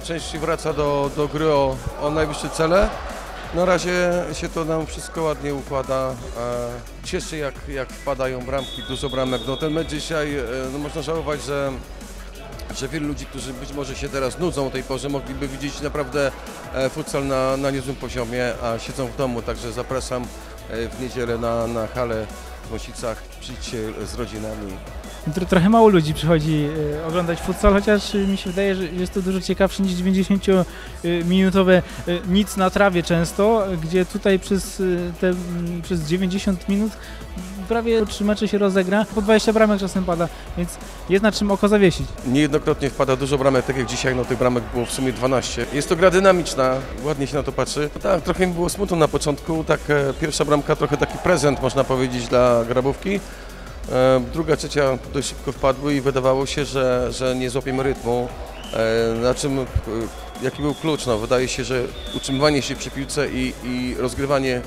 auto częściej wraca do, do gry o, o najwyższe cele. Na razie się to nam wszystko ładnie układa. E, Cieszy jak, jak wpadają bramki, dużo bramek. No ten mecz dzisiaj, e, no można żałować, że, że wielu ludzi, którzy być może się teraz nudzą o tej porze, mogliby widzieć naprawdę e, futsal na, na niezłym poziomie, a siedzą w domu, także zapraszam w niedzielę na, na halę w Mosicach. Przyjdźcie z rodzinami. Tro, trochę mało ludzi przychodzi e, oglądać futsal, chociaż e, mi się wydaje, że jest to dużo ciekawsze niż 90-minutowe e, nic na trawie często, gdzie tutaj przez, te, przez 90 minut prawie trzy mecze się rozegra, po 20 bramek czasem pada, więc jest na czym oko zawiesić. Niejednokrotnie wpada dużo bramek, tak jak dzisiaj, no tych bramek było w sumie 12. Jest to gra dynamiczna, ładnie się na to patrzy. No tak, trochę mi było smutno na początku, tak e, pierwsza bramka trochę taki prezent można powiedzieć dla grabówki. E, druga, trzecia dość szybko wpadły i wydawało się, że, że nie złapiemy rytmu. E, na czym, jaki był klucz? No, wydaje się, że utrzymywanie się przy piłce i, i rozgrywanie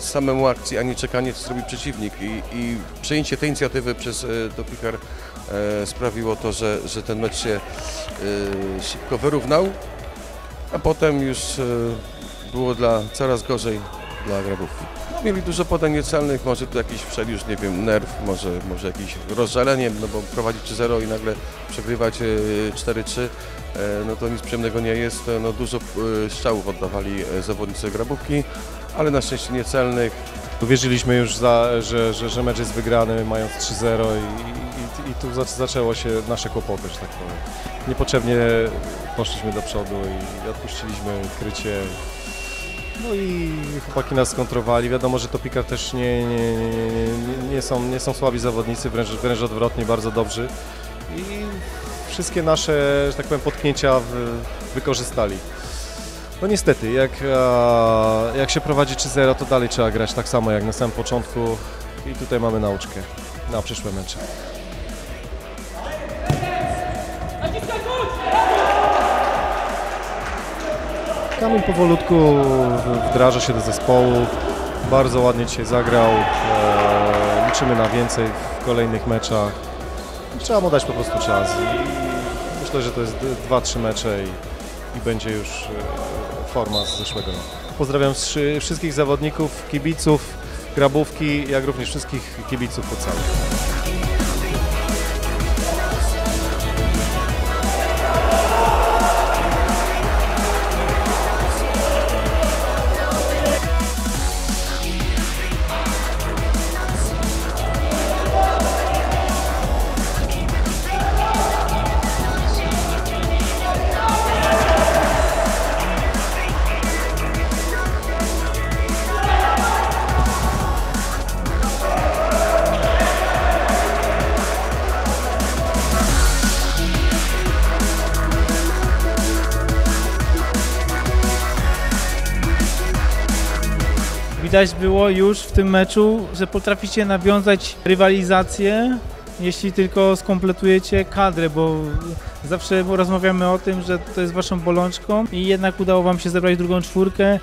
samemu akcji, a nie czekanie, co zrobi przeciwnik. I, i przejęcie tej inicjatywy przez e, Topikar e, sprawiło to, że, że ten mecz się e, szybko wyrównał, a potem już e, było dla coraz gorzej dla grabówki. Mieli dużo podań niecelnych, może tu jakiś wszedł już, nie wiem, nerw, może, może jakieś rozżalenie, no bo prowadzić 3-0 i nagle przegrywać e, 4-3, e, no to nic przyjemnego nie jest. E, No dużo e, strzałów oddawali e, zawodnicy grabówki, ale na szczęście niecelnych. Wierzyliśmy już, za, że, że, że mecz jest wygrany, mając 3-0 i, i, i tu zac- zaczęło się nasze kłopoty, że tak powiem. Niepotrzebnie poszliśmy do przodu i odpuściliśmy krycie. No i chłopaki nas skontrowali. Wiadomo, że to Pikar też nie, nie, nie, nie, są, nie są słabi zawodnicy, wręcz, wręcz odwrotnie, bardzo dobrzy. I wszystkie nasze, że tak powiem, potknięcia wykorzystali. No niestety, jak, a, jak się prowadzi 3-0, to dalej trzeba grać tak samo jak na samym początku i tutaj mamy nauczkę na przyszłe mecze. Kamil powolutku wdraża się do zespołu, bardzo ładnie dzisiaj zagrał, e, liczymy na więcej w kolejnych meczach. Trzeba mu dać po prostu czas myślę, że to jest 2-3 mecze i, i będzie już e, forma z zeszłego roku. Pozdrawiam wszy- wszystkich zawodników, kibiców, grabówki, jak również wszystkich kibiców futsalu. Widać było już w tym meczu, że potraficie nawiązać rywalizację, jeśli tylko skompletujecie kadrę, bo zawsze rozmawiamy o tym, że to jest waszą bolączką i jednak udało wam się zebrać drugą czwórkę,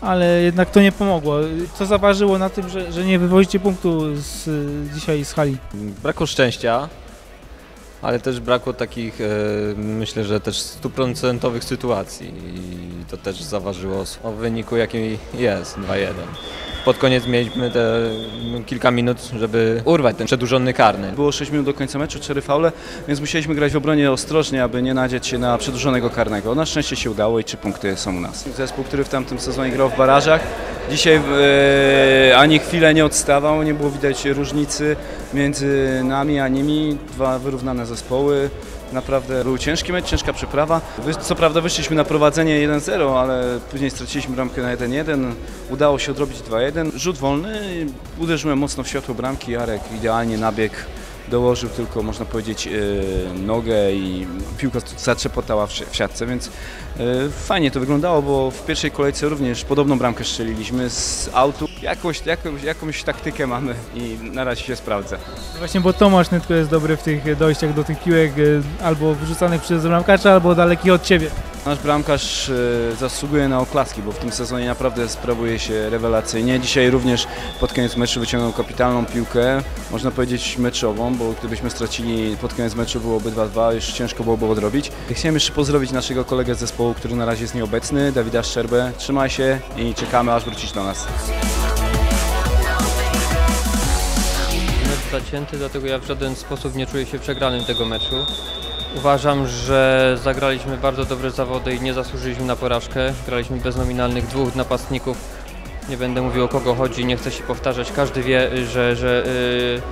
ale jednak to nie pomogło. Co zaważyło na tym, że, że nie wywozicie punktu z, dzisiaj z hali? Brakło szczęścia, ale też brakło takich, e, myślę, że też stuprocentowych sytuacji i to też zaważyło o wyniku, jaki jest 2-1. Pod koniec mieliśmy te mm, kilka minut, żeby urwać ten przedłużony karny. Było 6 minut do końca meczu, 4 faule, więc musieliśmy grać w obronie ostrożnie, aby nie nadzieć się na przedłużonego karnego. Na szczęście się udało i 3 punkty są u nas. Zespół, który w tamtym sezonie grał w barażach, dzisiaj e, ani chwilę nie odstawał, nie było widać różnicy między nami a nimi. Dwa wyrównane zespoły. Naprawdę był ciężki mecz, ciężka przeprawa. Wy- Co prawda wyszliśmy na prowadzenie 1-0, ale później straciliśmy bramkę na 1-1. Udało się odrobić 2-1. Rzut wolny, uderzyłem mocno w światło bramki. Jarek idealnie nabiegł, dołożył tylko, można powiedzieć, e, nogę i piłka zatrzepotała w siatce, więc e, fajnie to wyglądało, bo w pierwszej kolejce również podobną bramkę strzeliliśmy z autu. Jakoś, jakąś, jakąś taktykę mamy i na razie się sprawdza. Właśnie, bo Tomasz Nytko jest dobry w tych dojściach do tych piłek, e, albo wyrzucanych przez bramkarza, albo dalekich od ciebie. Nasz bramkarz e, zasługuje na oklaski, bo w tym sezonie naprawdę sprawuje się rewelacyjnie. Dzisiaj również pod koniec meczu wyciągnął kapitalną piłkę, można powiedzieć meczową, bo gdybyśmy stracili pod koniec meczu byłoby 2-2, już ciężko byłoby odrobić. Chciałem jeszcze pozdrowić naszego kolegę z zespołu, który na razie jest nieobecny, Dawida Szczerbę. Trzymaj się i czekamy aż wrócisz do nas. Zacięty, dlatego ja w żaden sposób nie czuję się przegranym tego meczu. Uważam, że zagraliśmy bardzo dobre zawody i nie zasłużyliśmy na porażkę. Graliśmy bez nominalnych dwóch napastników. Nie będę mówił o kogo chodzi, nie chcę się powtarzać. Każdy wie, że, że y,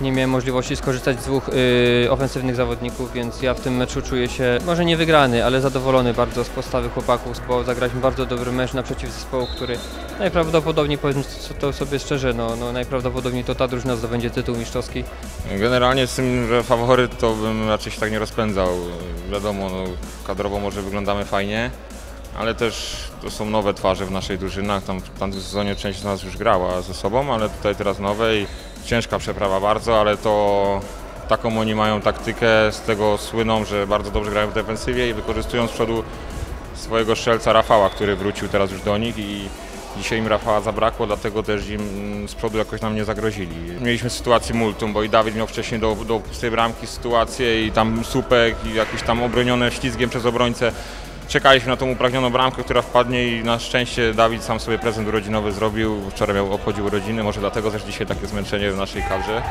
nie miałem możliwości skorzystać z dwóch y, ofensywnych zawodników, więc ja w tym meczu czuję się może nie wygrany, ale zadowolony bardzo z postawy chłopaków, bo zagraliśmy bardzo dobry mecz naprzeciw zespołu, który najprawdopodobniej, powiedzmy to sobie szczerze, no, no najprawdopodobniej to ta drużyna zdobędzie tytuł mistrzowski. Generalnie z tym, że faworyt to bym raczej się tak nie rozpędzał. Wiadomo, no, kadrowo może wyglądamy fajnie, ale też to są nowe twarze w naszej drużynach. Tam w tamtym sezonie część z nas już grała ze sobą, ale tutaj teraz nowe i ciężka przeprawa bardzo, ale to taką oni mają taktykę, z tego słyną, że bardzo dobrze grają w defensywie i wykorzystują z przodu swojego strzelca Rafała, który wrócił teraz już do nich i dzisiaj im Rafała zabrakło, dlatego też im mm, z przodu jakoś nam nie zagrozili. Mieliśmy sytuację multum, bo i Dawid miał wcześniej do, do pustej bramki sytuację i tam słupek i jakieś tam obronione ślizgiem przez obrońcę. Czekaliśmy na tą upragnioną bramkę, która wpadnie i na szczęście Dawid sam sobie prezent urodzinowy zrobił. Wczoraj miał, obchodził urodziny, może dlatego też dzisiaj takie zmęczenie w naszej kadrze.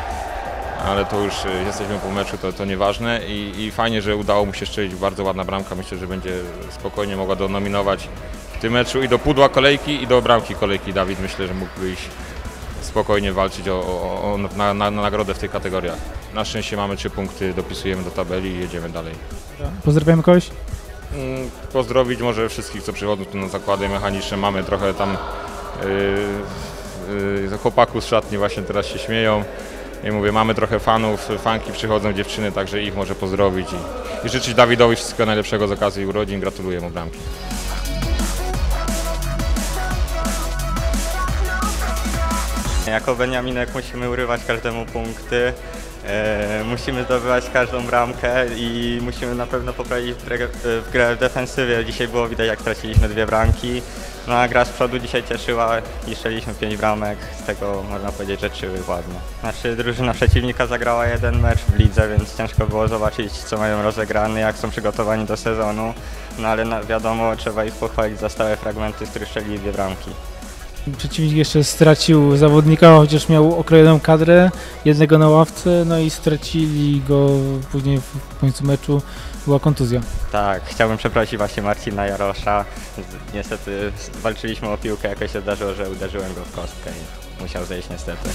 Ale to już y, jesteśmy po meczu, to, to nieważne I, i fajnie, że udało mu się strzelić bardzo ładna bramka. Myślę, że będzie spokojnie mogła donominować w tym meczu i do pudła kolejki i do bramki kolejki. Dawid myślę, że mógłby iść spokojnie walczyć o, o, o na, na, na nagrodę w tych kategoriach. Na szczęście mamy trzy punkty, dopisujemy do tabeli i jedziemy dalej. Pozdrawiamy kogoś? Mm, Pozdrowić może wszystkich, co przychodzą tu na zakłady mechaniczne. Mamy trochę tam yy, yy, chłopaków z szatni właśnie teraz się śmieją. I mówię, mamy trochę fanów, fanki przychodzą, dziewczyny, także ich może pozdrowić i, i życzyć Dawidowi wszystkiego najlepszego z okazji urodzin. Gratuluję mu bramki. Jako Beniaminek musimy urywać każdemu punkty, musimy zdobywać każdą bramkę i musimy na pewno poprawić w grę, w defensywie. Dzisiaj było widać jak traciliśmy dwie bramki, no a gra z przodu dzisiaj cieszyła i strzeliśmy pięć bramek, z tego można powiedzieć, że trzy ładnie. Znaczy drużyna przeciwnika zagrała jeden mecz w lidze, więc ciężko było zobaczyć co mają rozegrany, jak są przygotowani do sezonu, no ale wiadomo trzeba ich pochwalić za stałe fragmenty, z których strzelili dwie bramki. Przeciwnik jeszcze stracił zawodnika, chociaż miał okrojoną kadrę, jednego na ławce, no i stracili go później w końcu meczu, była kontuzja. Tak, chciałbym przeprosić właśnie Marcina Jarosza. Niestety walczyliśmy o piłkę, jakoś się zdarzyło, że uderzyłem go w kostkę i musiał zejść niestety.